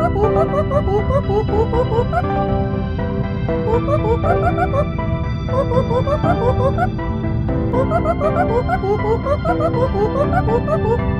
Boop boop boop boop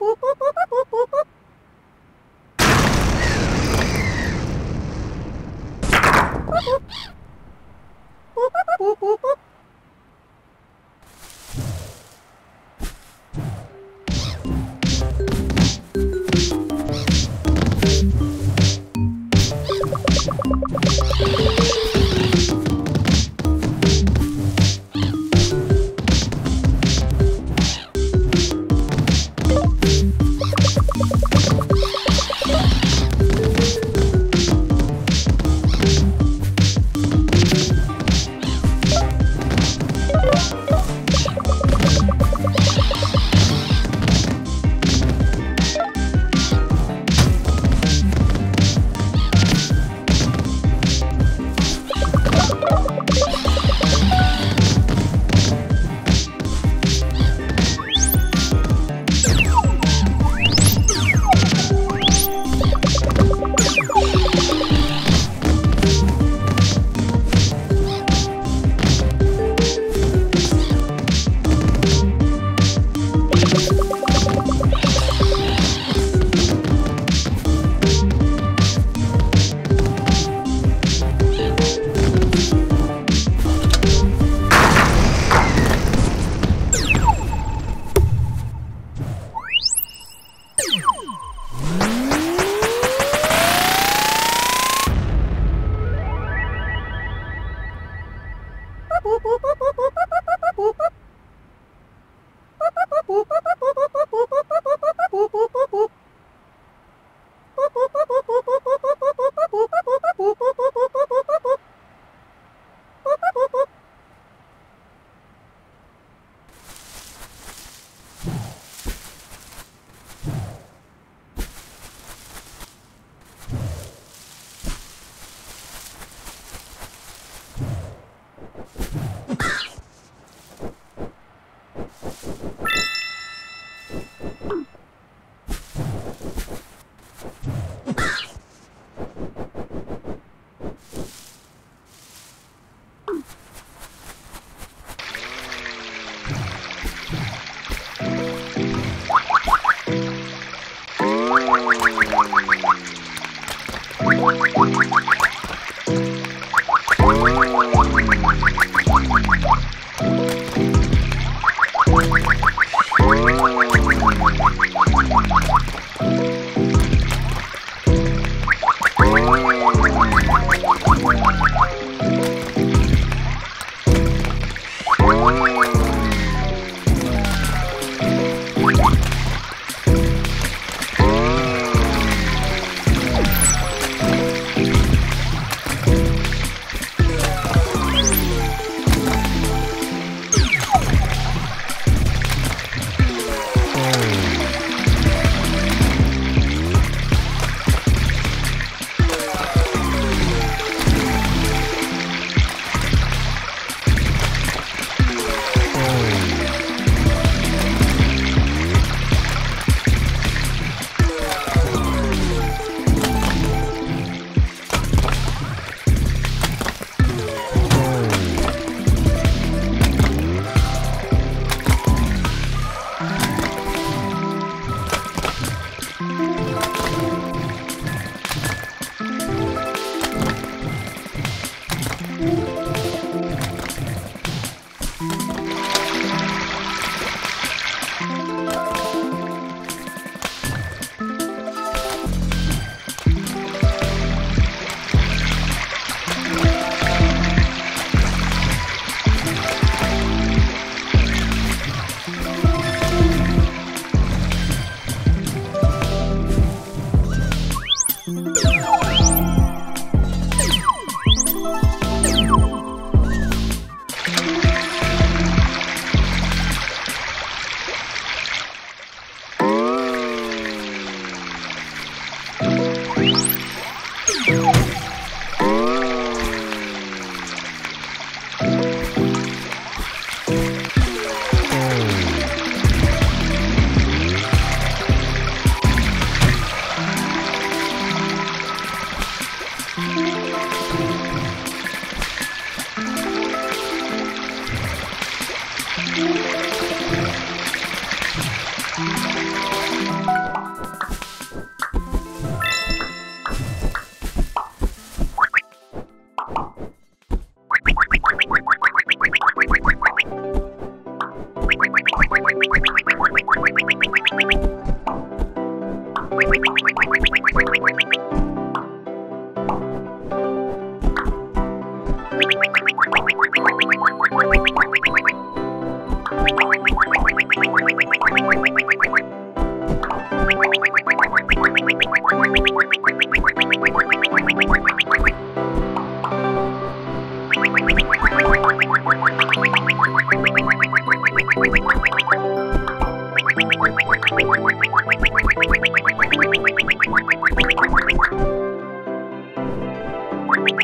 呜呜呜呜